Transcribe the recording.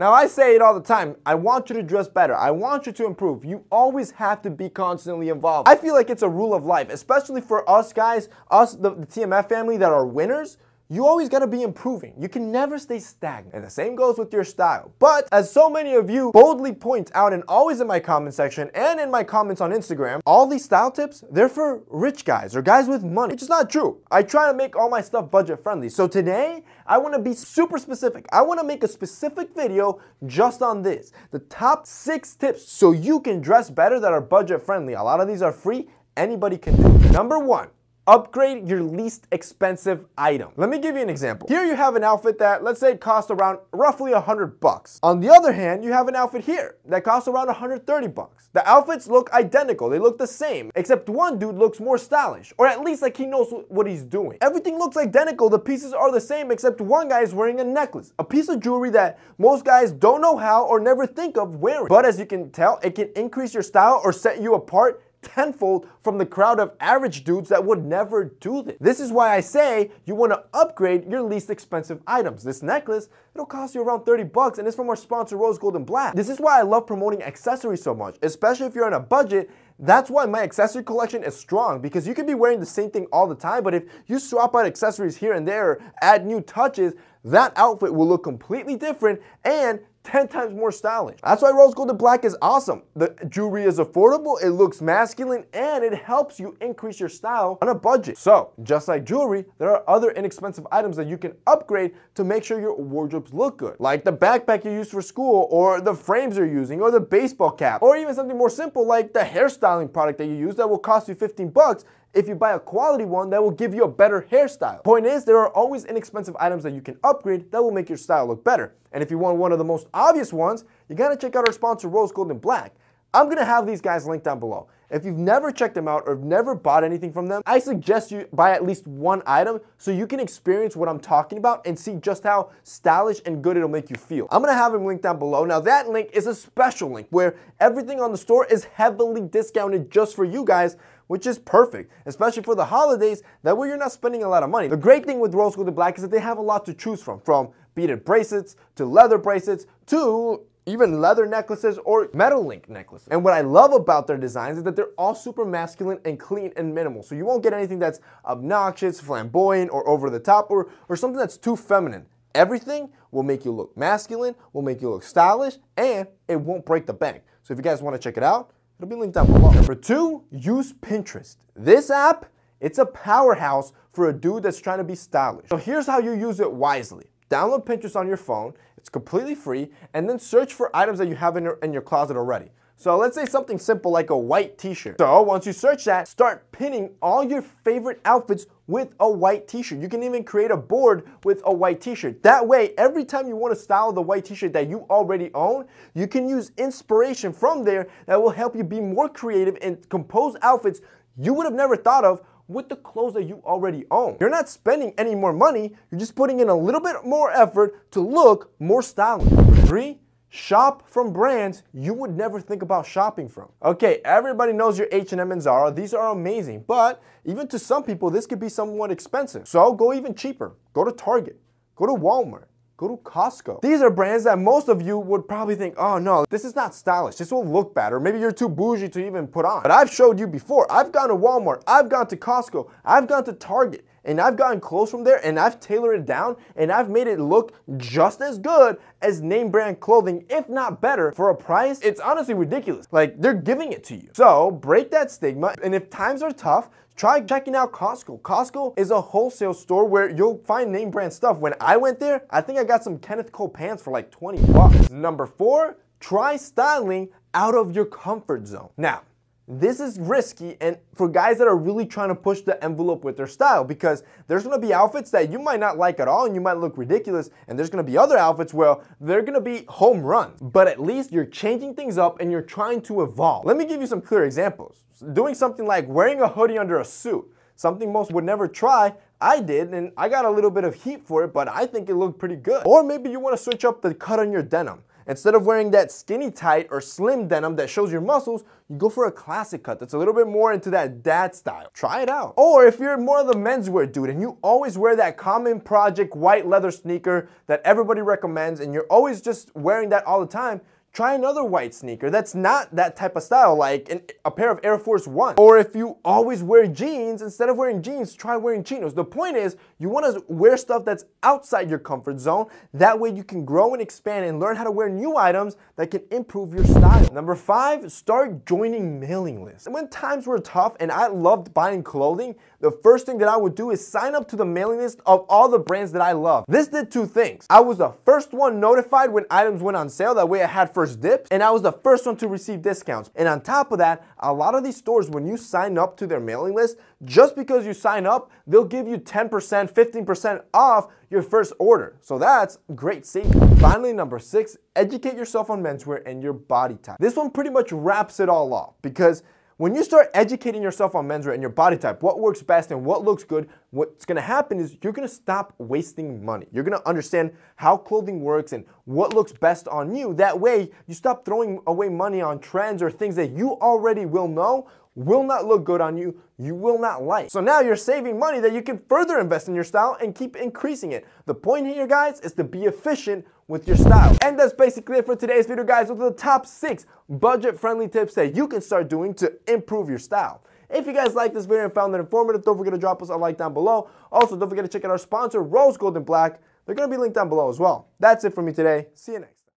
Now, I say it all the time. I want you to dress better. I want you to improve. You always have to be constantly involved. I feel like it's a rule of life, especially for us guys, us, the, the TMF family that are winners you always gotta be improving. You can never stay stagnant. And the same goes with your style. But as so many of you boldly point out and always in my comment section and in my comments on Instagram, all these style tips, they're for rich guys or guys with money, which is not true. I try to make all my stuff budget friendly. So today, I wanna be super specific. I wanna make a specific video just on this. The top six tips so you can dress better that are budget friendly. A lot of these are free, anybody can do. Number one, upgrade your least expensive item. Let me give you an example. Here you have an outfit that, let's say, costs around roughly 100 bucks. On the other hand, you have an outfit here that costs around 130 bucks. The outfits look identical, they look the same, except one dude looks more stylish, or at least like he knows what he's doing. Everything looks identical, the pieces are the same, except one guy is wearing a necklace, a piece of jewelry that most guys don't know how or never think of wearing. But as you can tell, it can increase your style or set you apart tenfold from the crowd of average dudes that would never do this. This is why I say you want to upgrade your least expensive items. This necklace, it'll cost you around 30 bucks and it's from our sponsor Rose Gold and Black. This is why I love promoting accessories so much, especially if you're on a budget that's why my accessory collection is strong because you could be wearing the same thing all the time, but if you swap out accessories here and there, add new touches, that outfit will look completely different and 10 times more stylish. That's why rose gold and black is awesome. The jewelry is affordable, it looks masculine, and it helps you increase your style on a budget. So, just like jewelry, there are other inexpensive items that you can upgrade to make sure your wardrobes look good. Like the backpack you use for school, or the frames you're using, or the baseball cap, or even something more simple like the hairstyling product that you use that will cost you 15 bucks if you buy a quality one that will give you a better hairstyle. Point is, there are always inexpensive items that you can upgrade that will make your style look better. And if you want one of the most obvious ones, you gotta check out our sponsor Rose Gold and Black. I'm gonna have these guys linked down below. If you've never checked them out or never bought anything from them, I suggest you buy at least one item so you can experience what I'm talking about and see just how stylish and good it'll make you feel. I'm gonna have them linked down below. Now that link is a special link where everything on the store is heavily discounted just for you guys which is perfect, especially for the holidays. That way you're not spending a lot of money. The great thing with Rose Gold Black is that they have a lot to choose from, from beaded bracelets to leather bracelets to even leather necklaces or metal link necklaces. And what I love about their designs is that they're all super masculine and clean and minimal. So you won't get anything that's obnoxious, flamboyant, or over the top, or, or something that's too feminine. Everything will make you look masculine, will make you look stylish, and it won't break the bank. So if you guys want to check it out, It'll be linked down below. Number two, use Pinterest. This app, it's a powerhouse for a dude that's trying to be stylish. So here's how you use it wisely. Download Pinterest on your phone, it's completely free, and then search for items that you have in your, in your closet already. So let's say something simple like a white t-shirt. So once you search that, start pinning all your favorite outfits with a white t-shirt. You can even create a board with a white t-shirt. That way, every time you want to style the white t-shirt that you already own, you can use inspiration from there that will help you be more creative and compose outfits you would have never thought of with the clothes that you already own. You're not spending any more money, you're just putting in a little bit more effort to look more stylish. Three, Shop from brands you would never think about shopping from. Okay, everybody knows your H&M and Zara. These are amazing, but even to some people, this could be somewhat expensive. So go even cheaper. Go to Target. Go to Walmart. Go to Costco. These are brands that most of you would probably think, oh no, this is not stylish. This will look bad, or maybe you're too bougie to even put on. But I've showed you before. I've gone to Walmart. I've gone to Costco. I've gone to Target and I've gotten clothes from there and I've tailored it down and I've made it look just as good as name brand clothing, if not better, for a price. It's honestly ridiculous. Like they're giving it to you. So break that stigma. And if times are tough, try checking out Costco. Costco is a wholesale store where you'll find name brand stuff. When I went there, I think I got some Kenneth Cole pants for like 20 bucks. Number four, try styling out of your comfort zone. Now, this is risky and for guys that are really trying to push the envelope with their style because there's going to be outfits that you might not like at all and you might look ridiculous and there's going to be other outfits where they're going to be home runs but at least you're changing things up and you're trying to evolve let me give you some clear examples doing something like wearing a hoodie under a suit something most would never try I did, and I got a little bit of heat for it, but I think it looked pretty good. Or maybe you want to switch up the cut on your denim. Instead of wearing that skinny tight or slim denim that shows your muscles, you go for a classic cut that's a little bit more into that dad style. Try it out. Or if you're more of the menswear dude and you always wear that common project white leather sneaker that everybody recommends and you're always just wearing that all the time, try another white sneaker that's not that type of style, like an, a pair of Air Force One. Or if you always wear jeans, instead of wearing jeans, try wearing chinos. The point is, you want to wear stuff that's outside your comfort zone. That way you can grow and expand and learn how to wear new items that can improve your style. Number five, start joining mailing lists. When times were tough and I loved buying clothing, the first thing that I would do is sign up to the mailing list of all the brands that I love. This did two things. I was the first one notified when items went on sale. That way I had first and I was the first one to receive discounts. And on top of that, a lot of these stores, when you sign up to their mailing list, just because you sign up, they'll give you 10%, 15% off your first order. So that's great savings. Finally, number six, educate yourself on menswear and your body type. This one pretty much wraps it all up because when you start educating yourself on menswear and your body type, what works best and what looks good, what's gonna happen is you're gonna stop wasting money. You're gonna understand how clothing works and what looks best on you. That way, you stop throwing away money on trends or things that you already will know will not look good on you, you will not like. So now you're saving money that you can further invest in your style and keep increasing it. The point here, guys, is to be efficient with your style. And that's basically it for today's video, guys, with the top six budget-friendly tips that you can start doing to improve your style. If you guys like this video and found it informative, don't forget to drop us a like down below. Also, don't forget to check out our sponsor, Rose Gold and Black. They're going to be linked down below as well. That's it for me today. See you next.